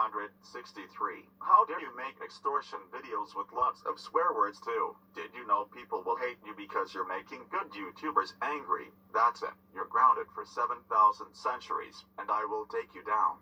163. How dare you make extortion videos with lots of swear words too? Did you know people will hate you because you're making good YouTubers angry? That's it. You're grounded for 7,000 centuries, and I will take you down.